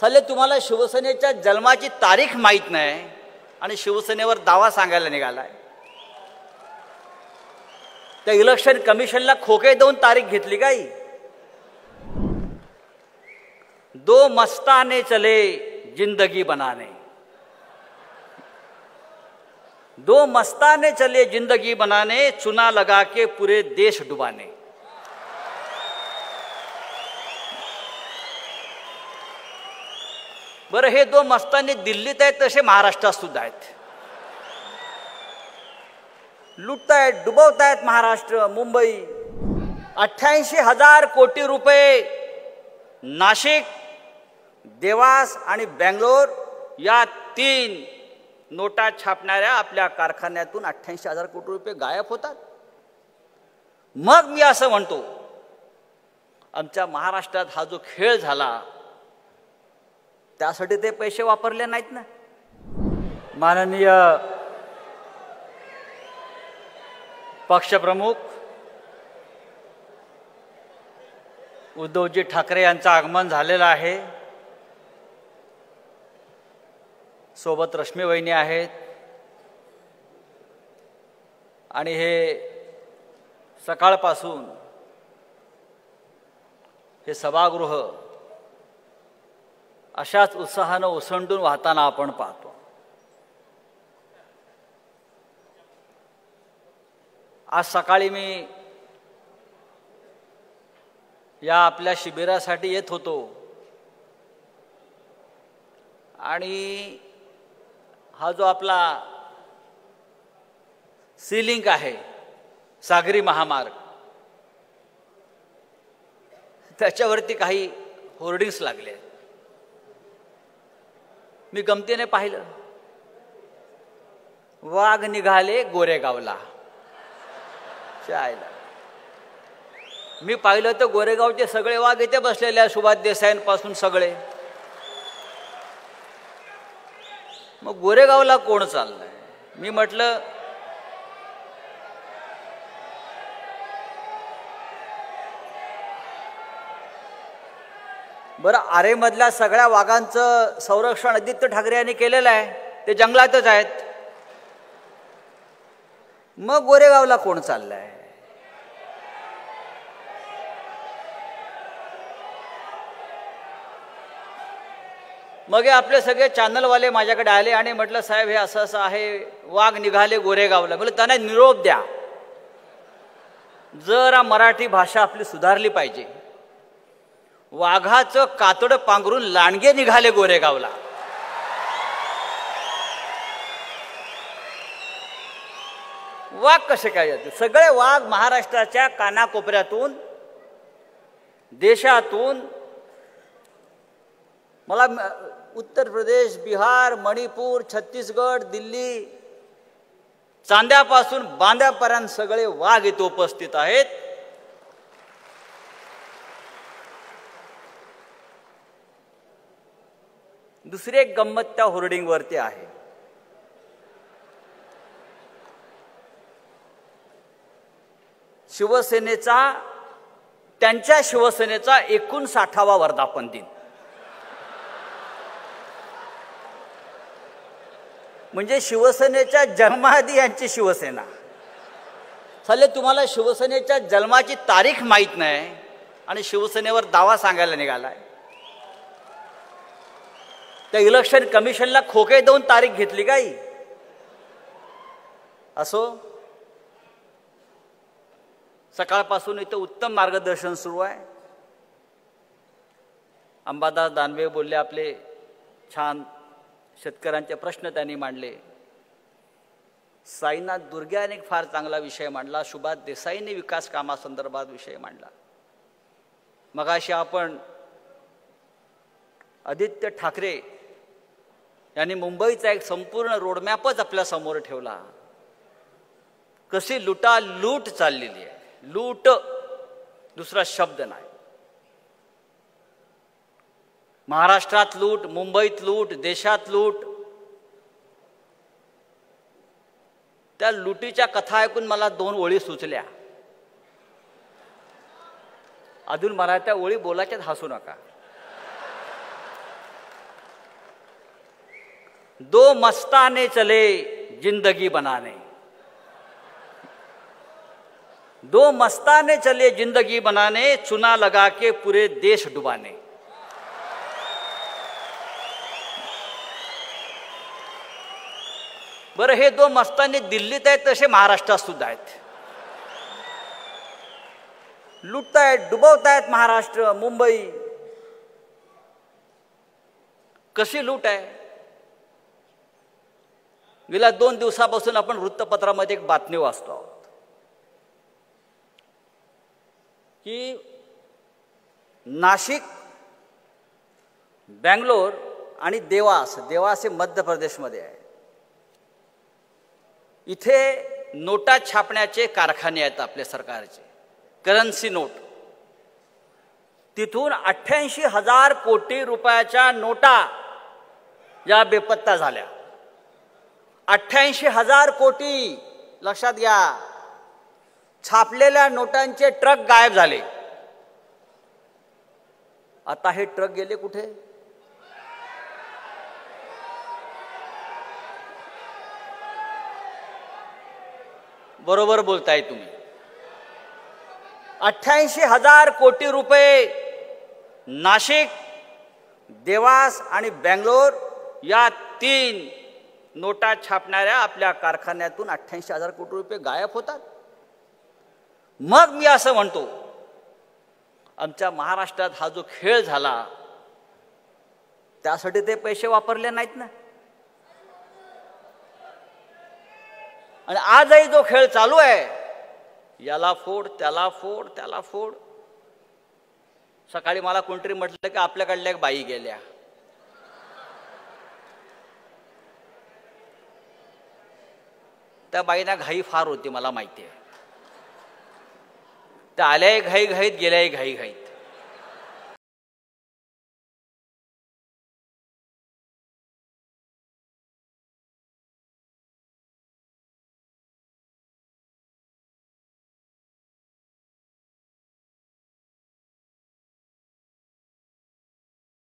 चालले तुम्हाला शिवसेनेच्या जन्माची तारीख माहीत नाही आणि शिवसेनेवर दावा सांगायला निघालाय. त्या इलेक्शन कमिशनला खोके देऊन तारीख घेतली काही दो मस्ताने चले जिंदगी बनाने. दो मस्ताने चले जिंदगी बनाने चुना लगा के पूरे देश डुबाने. बरं हे दोन मस्तानी दिल्लीत आहेत तसे महाराष्ट्रात सुद्धा आहेत. लुटतायत डुबवतायत महाराष्ट्र मुंबई. अठ्ठ्याऐंशी हजार कोटी रुपये नाशिक देवास आणि बँगलोर या तीन नोटा छापणाऱ्या आपल्या कारखान्यातून अठ्ठ्याऐंशी हजार कोटी रुपये गायब होतात. मग मी असं म्हणतो आमच्या महाराष्ट्रात हा जो खेळ झाला त्यासाठी ते पैसे वापरले नाहीत ना. माननीय पक्षप्रमुख उद्धवजी ठाकरे यांचं आगमन झालेलं आहे. सोबत रश्मी वहिनी आहेत. आणि हे सकाळपासून हे सभागृह अशाच उत्साहानं ओसंडून वाहताना आपण पाहतो. आज सकाळी मी या आपल्या शिबिरासाठी येत होतो. आणि हा जो आपला सीलिंग आहे सागरी महामार्ग त्याच्यावरती काही होर्डिंग्स लागले आहेत. मी गमतीने पाहिलं. वाघ निघाले गोरेगावला. शाळेला. मी पाहिलं तर गोरेगावचे सगळे वाघ इथे बसलेले आहे सुभाष देसाईंपासून सगळे. मग गोरेगावला कोण चाललंय? मी म्हटलं बरं आरेमधल्या सगळ्या वाघांचं संरक्षण आदित्य ठाकरे यांनी केलेलं आहे. ते जंगलातच आहेत. मग गोरेगावला कोण चाललंय? मग हे आपले सगळे चॅनलवाले माझ्याकडे आले आणि म्हटलं साहेब हे असं असं आहे वाघ निघाले गोरेगावला. म्हटलं त्यांना निरोप द्या. जरा मराठी भाषा आपली सुधारली पाहिजे. वाघाचं कातड पांघरून लांडगे निघाले गोरेगावला. वाघ कसे काय येते? सगळे वाघ महाराष्ट्राच्या कानाकोपऱ्यातून देशातून मला उत्तर प्रदेश बिहार मणिपूर छत्तीसगड दिल्ली चांद्यापासून बांद्यापर्यंत सगळे वाघ इथे उपस्थित आहेत. दुसरी एक गंमत त्या होर्डिंगवरती आहे. शिवसेनेचा त्यांच्या शिवसेनेचा एकूण साठावा वर्धापन दिन. म्हणजे शिवसेनेच्या जन्माआधी यांची शिवसेना. चालले तुम्हाला शिवसेनेच्या जन्माची तारीख माहीत नाही आणि शिवसेनेवर दावा सांगायला निघालाय. त्या इलेक्शन कमिशनला खोके देऊन तारीख घेतली काही असो. सकाळपासून इथं उत्तम मार्गदर्शन सुरू आहे. अंबादास दानवे बोलले आपले छान शेतकऱ्यांचे प्रश्न त्यांनी मांडले. साईनाथ दुर्गे फार चांगला विषय मांडला. सुभाष देसाईने विकास कामासंदर्भात विषय मांडला. मगाशी आपण आदित्य ठाकरे यांनी मुंबईचा एक संपूर्ण रोडमॅपच आपल्यासमोर ठेवला. कशी लुटा लूट चाललेली आहे. लूट दुसरा शब्द नाही. महाराष्ट्रात लूट मुंबईत लूट देशात लूट. त्या लुटीच्या कथा ऐकून मला दोन ओळी सुचल्या. अजून मला त्या ओळी बोलायच्यात हसू नका. दो मस्ताने चले जिंदगी बनाने। दो मस्ताने चले जिंदगी बनाने चुना लगा के पूरे देश डुबाने। बरं हे दो मस्ताने दिल्लीत आहेत तसे महाराष्ट्रात सुद्धा आहेत. लुटतायत डुबवतायत महाराष्ट्र मुंबई. कशी लूट आहे? गेल्या दोन दिवसापासून आपण वृत्तपत्रामध्ये एक बातमी वाचतो आहोत. की नाशिक बँगलोर आणि देवास देवास हे मध्य प्रदेशमध्ये आहे. इथे नोटा छापण्याचे कारखाने आहेत आपल्या सरकारचे. करन्सी नोट तिथून अठ्ठ्याऐंशी हजार कोटी रुपयाच्या नोटा या बेपत्ता झाल्या. अठ्ठ्याऐंशी हजार कोटी लक्षात घ्या. छापलेल्या नोटांचे ट्रक गायब झाले. आता हे ट्रक गेले कुठे? बरोबर बोलताय तुम्ही. अठ्ठ्याऐंशी हजार कोटी रुपये नाशिक देवास आणि बँगलोर या तीन नोटा छापणाऱ्या आपल्या कारखान्यातून अठ्ठ्याऐंशी हजार कोटी रुपये गायब होतात. मग मी असं म्हणतो आमच्या महाराष्ट्रात हा जो खेळ झाला त्यासाठी ते पैसे वापरले नाहीत ना. आणि आजही जो खेळ चालू आहे याला फोड त्याला फोड त्याला फोड. सकाळी मला कोणतरी म्हटलं की आपल्याकडल्या एक बाई गेल्या. त्या बाईना घाई फार होती मला माहिती आहे. त्या आल्याही घाई घाईत गेल्याही घाई घाईत